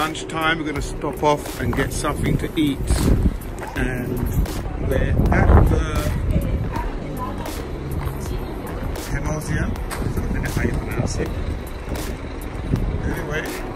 Lunchtime, we're gonna stop off and get something to eat. And we're at the Hemosium. I don't know how you pronounce it. Anyway,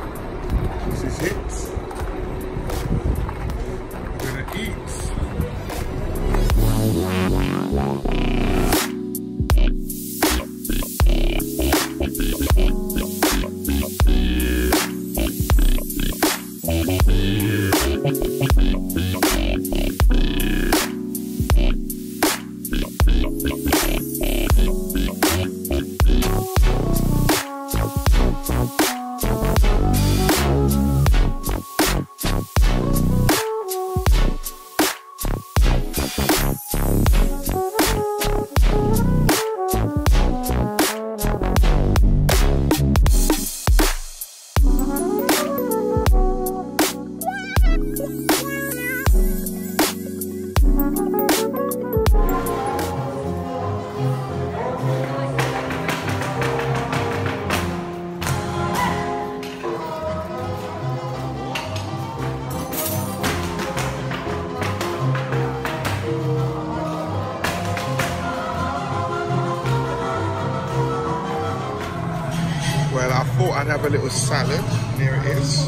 Well, I thought I'd have a little salad. Here it is.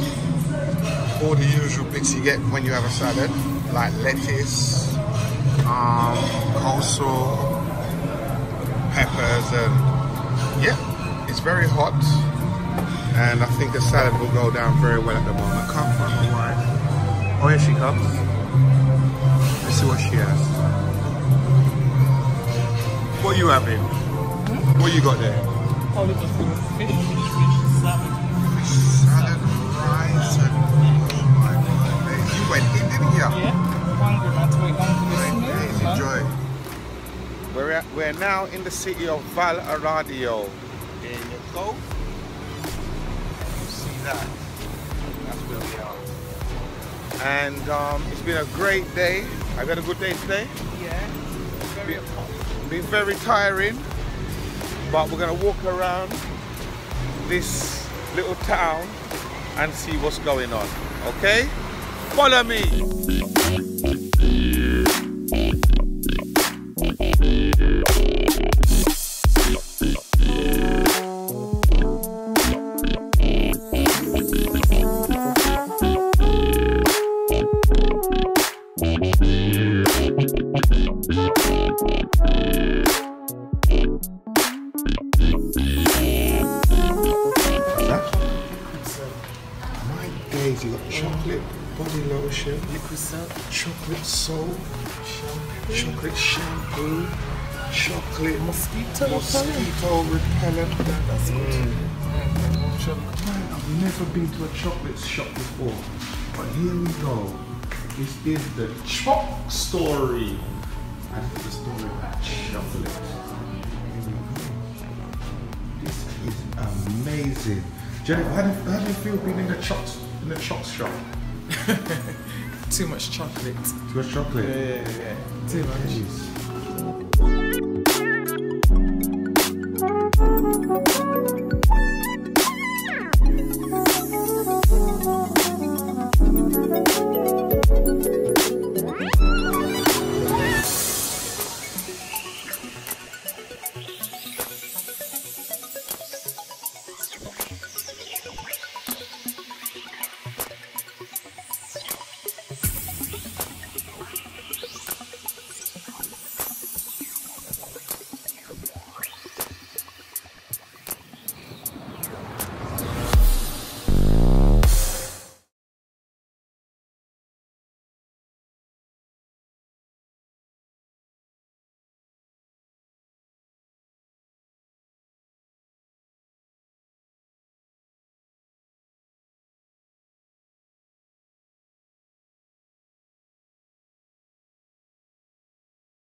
All the usual bits you get when you have a salad, like lettuce, um, coleslaw, peppers, and yeah, it's very hot. And I think the salad will go down very well at the moment. I can't find my wife. Oh, here she comes. Let's see what she has. What are you having? What you got there? Probably just fish, fish, salad. Salad, rice, and oh my god, you went in, didn't you? Yeah, hungry man to wait hungry Great this days, enjoy. We're, at, we're now in the city of Valladolid. There you go. You see that? That's where we are. And um, it's been a great day. I've had a good day today. Yeah, very hot. Been very tiring, but we're gonna walk around this little town and see what's going on. Okay? Follow me. Chocolate body lotion, Liquid soap. chocolate soap, shampoo. chocolate shampoo, chocolate Mosquito mosquito repellent. That's good. Mm. Man, mm. I've never been to a chocolate shop before, but here we go. This is the Choc Story. And the story about chocolate. Here we go. This is amazing. Jennifer, how do, you- how do you feel being in the chocs in the choc shop? Too much chocolate. Too much chocolate. Yeah, yeah, yeah. Too much. Jeez.